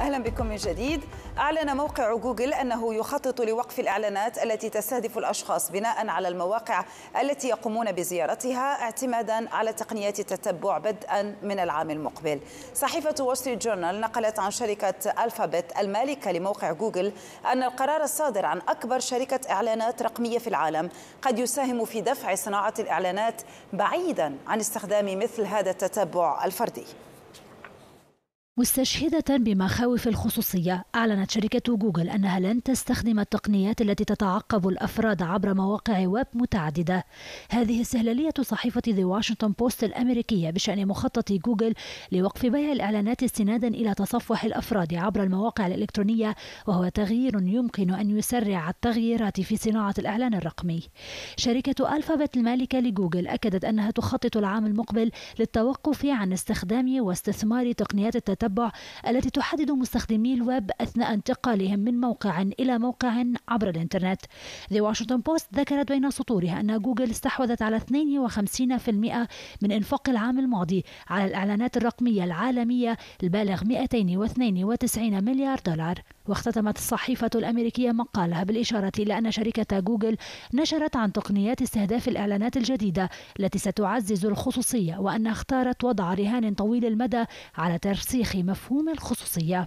أهلا بكم من جديد. أعلن موقع جوجل أنه يخطط لوقف الإعلانات التي تستهدف الأشخاص بناء على المواقع التي يقومون بزيارتها اعتمادا على تقنيات التتبع بدءا من العام المقبل. صحيفة وول ستريت جورنال نقلت عن شركة الفابت المالكة لموقع جوجل أن القرار الصادر عن أكبر شركة إعلانات رقمية في العالم قد يساهم في دفع صناعة الإعلانات بعيدا عن استخدام مثل هذا التتبع الفردي. مستشهدة بمخاوف الخصوصية أعلنت شركة جوجل أنها لن تستخدم التقنيات التي تتعقب الأفراد عبر مواقع ويب متعددة. هذه استهلالية صحيفة ذا واشنطن بوست الأمريكية بشأن مخطط جوجل لوقف بيع الإعلانات استنادا إلى تصفح الأفراد عبر المواقع الإلكترونية وهو تغيير يمكن أن يسرع التغييرات في صناعة الإعلان الرقمي. شركة ألفابت المالكة لجوجل أكدت أنها تخطط العام المقبل للتوقف عن استخدام واستثمار تقنيات التتبع التتبع التي تحدد مستخدمي الويب أثناء انتقالهم من موقع إلى موقع عبر الإنترنت. ذا واشنطن بوست ذكرت بين سطورها أن جوجل استحوذت على 52% من إنفاق العام الماضي على الإعلانات الرقمية العالمية البالغ 292 مليار دولار. واختتمت الصحيفة الأمريكية مقالها بالإشارة إلى أن شركة جوجل نشرت عن تقنيات استهداف الإعلانات الجديدة التي ستعزز الخصوصية وأنها اختارت وضع رهان طويل المدى على ترسيخ مفهوم الخصوصية.